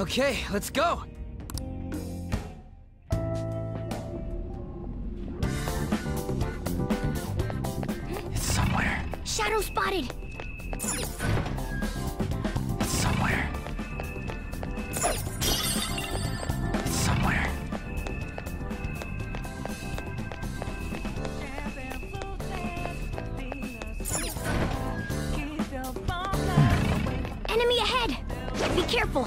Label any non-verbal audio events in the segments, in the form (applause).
Okay, let's go! It's somewhere. Shadow spotted! It's somewhere. It's somewhere. Enemy ahead! Be careful!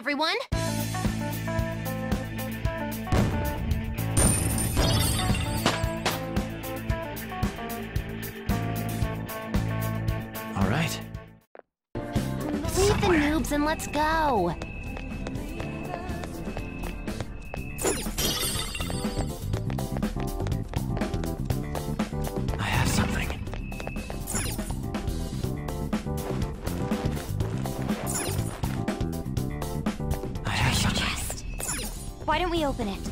everyone! don't we open it?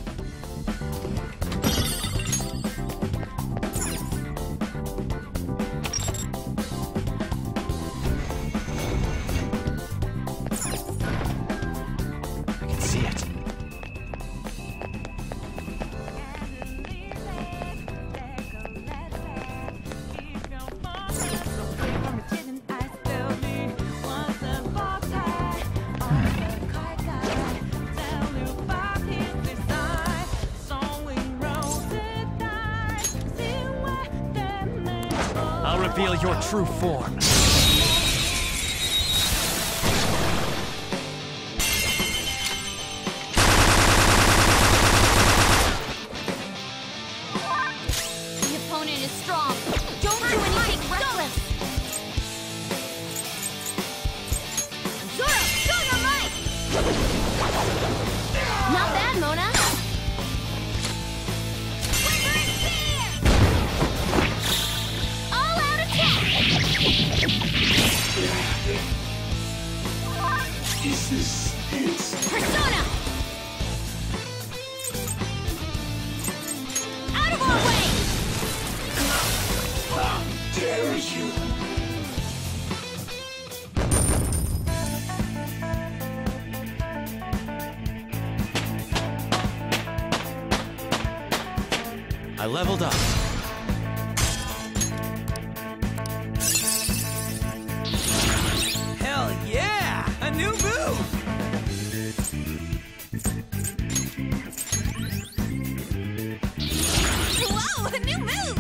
reveal your true form. leveled up. Hell yeah! A new move! Whoa, a new move!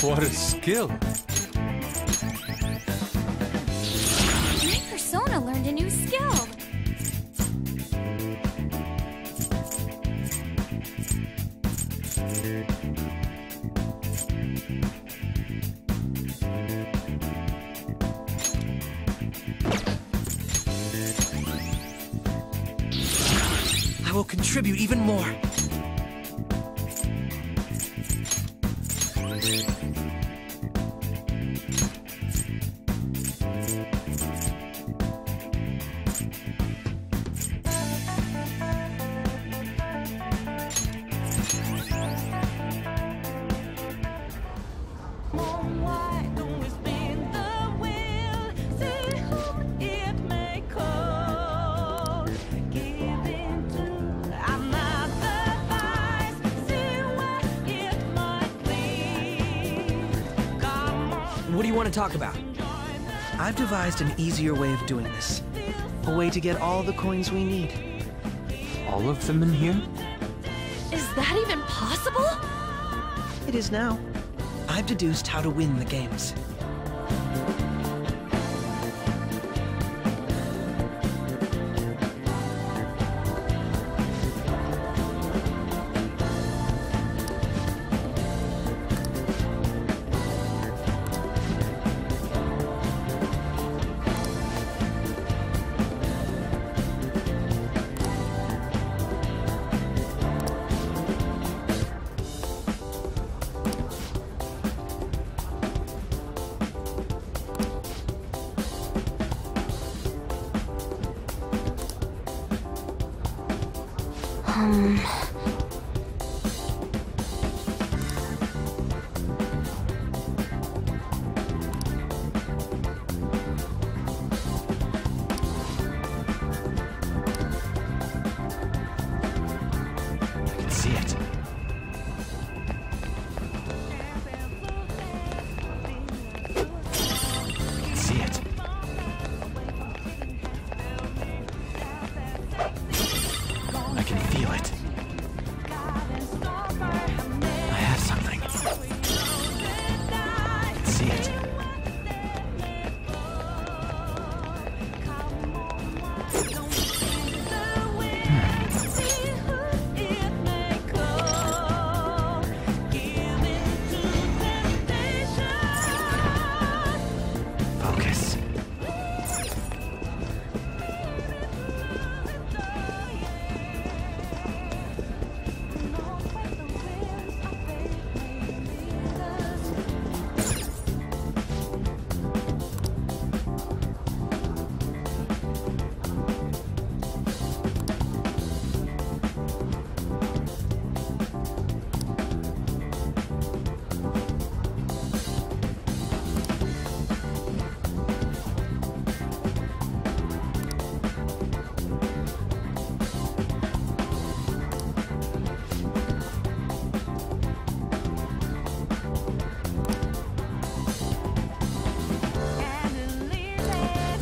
(laughs) what a skill! Contribute even more. You want to talk about? I've devised an easier way of doing this. A way to get all the coins we need. All of them in here? Is that even possible? It is now. I've deduced how to win the games. I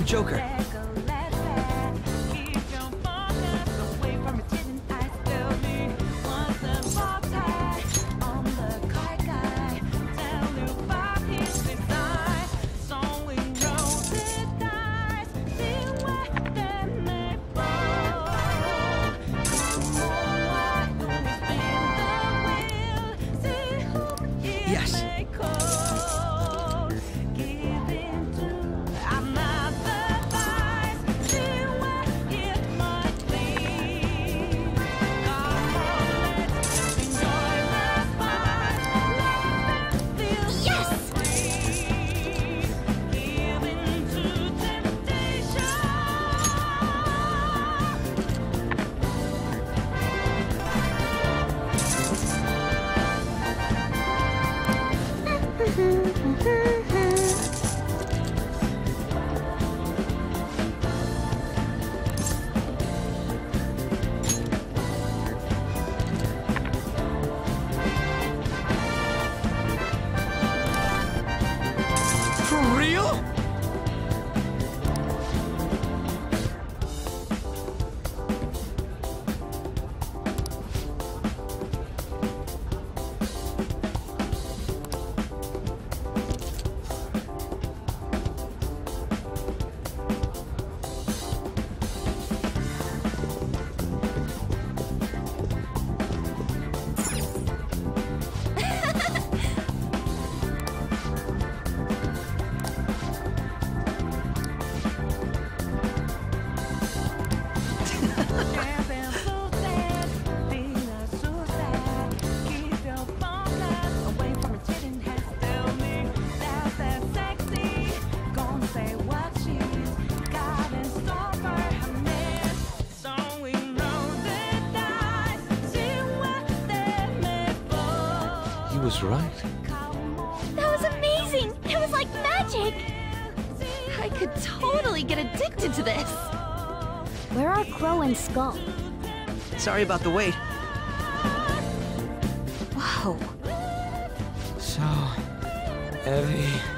Joker. was right. That was amazing! It was like magic! I could totally get addicted to this! Where are Crow and Skull? Sorry about the wait. Whoa. So, Evie...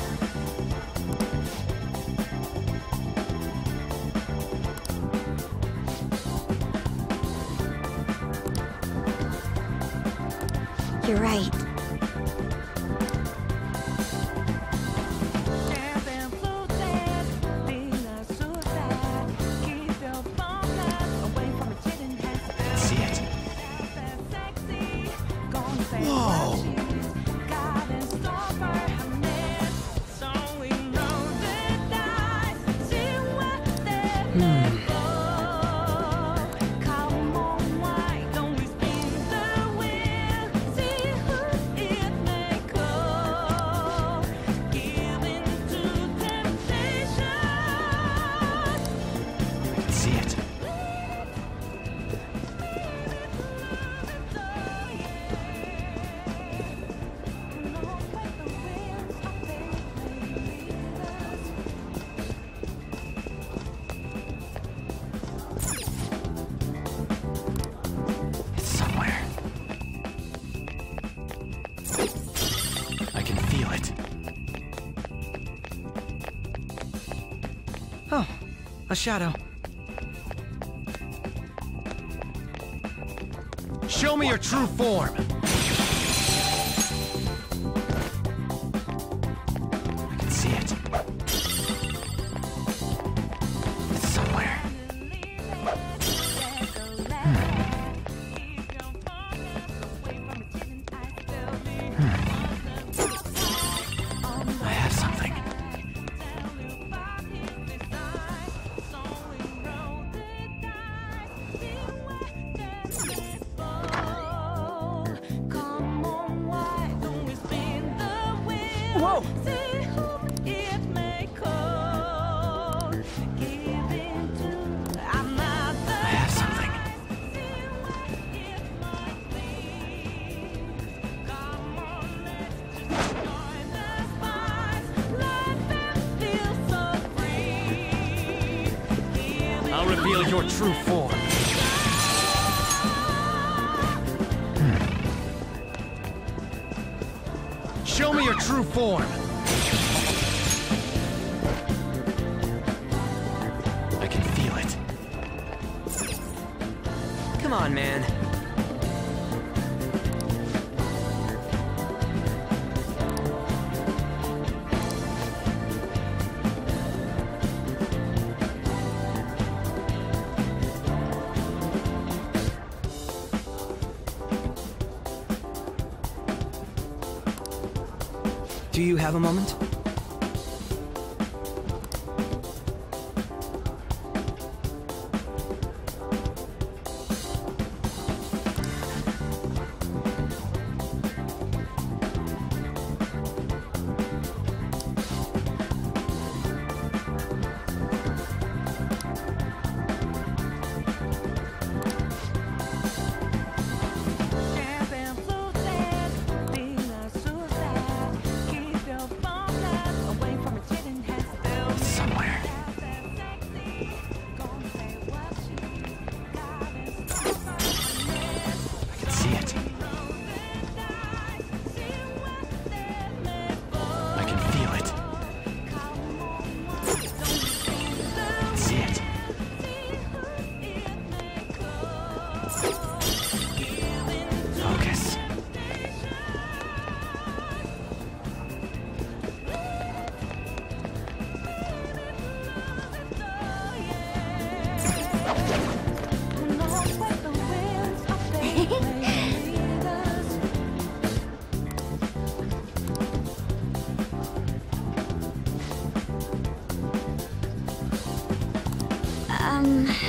A shadow. Show me your true form! Whoa! form. Do you have a moment? 嗯。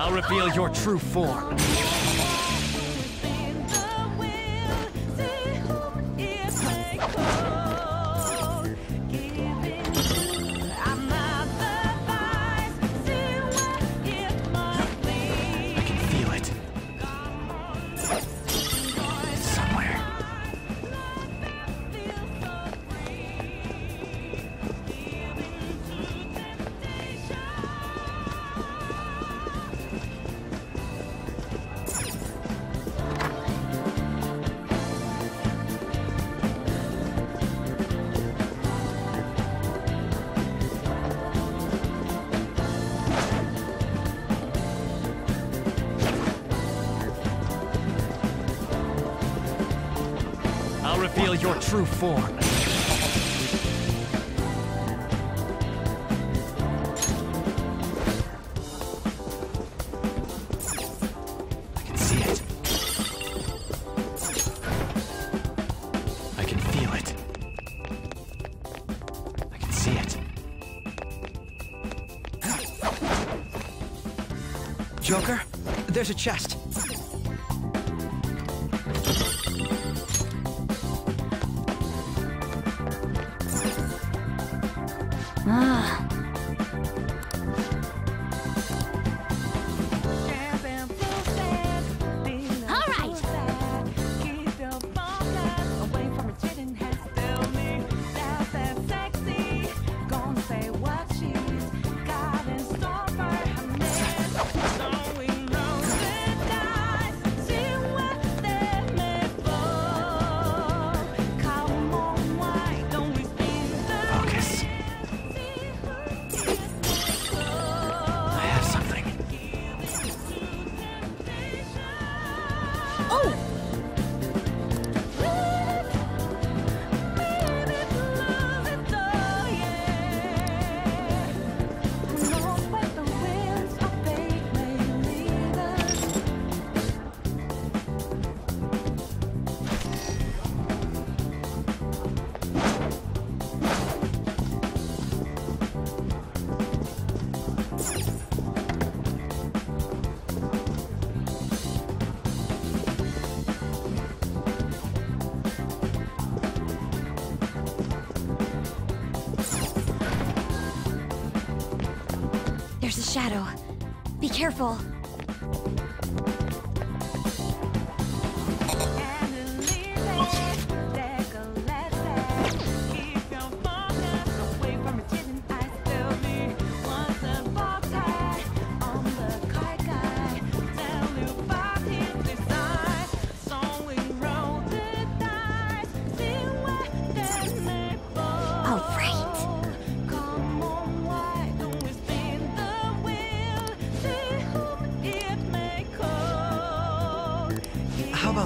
I'll reveal your true form. reveal your true form. I can see it. I can feel it. I can see it. Joker, there's a check. careful.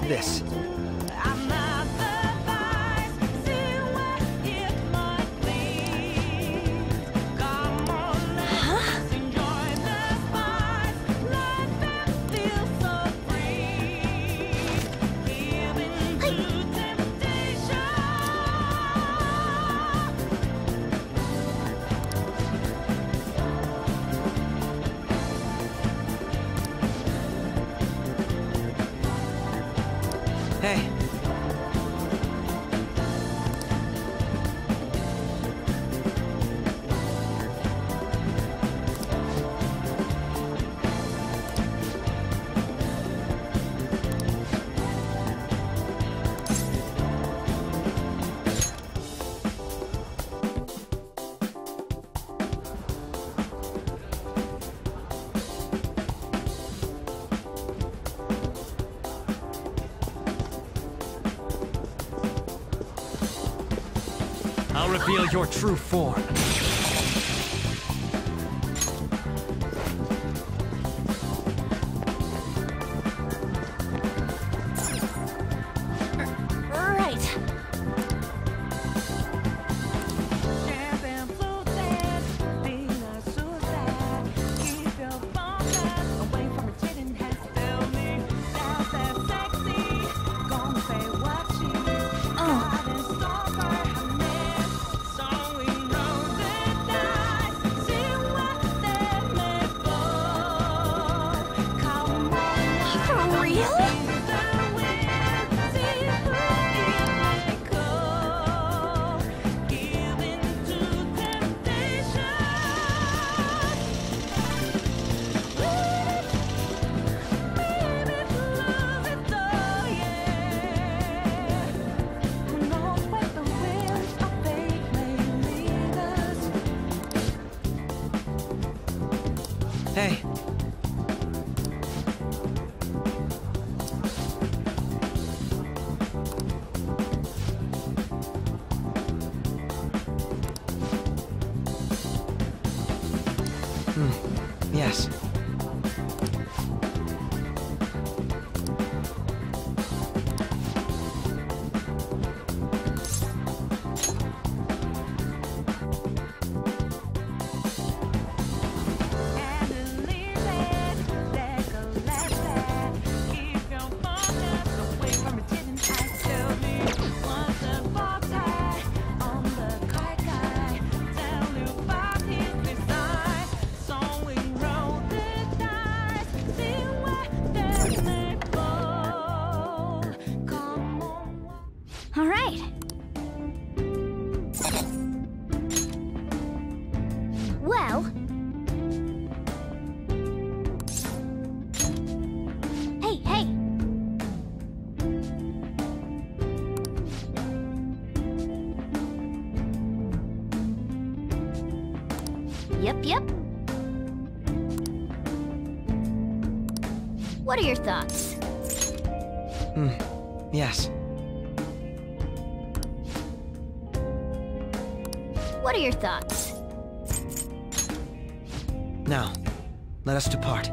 this. reveal your true form. Hey, What are your thoughts? Hmm. Yes. What are your thoughts? Now, let us depart.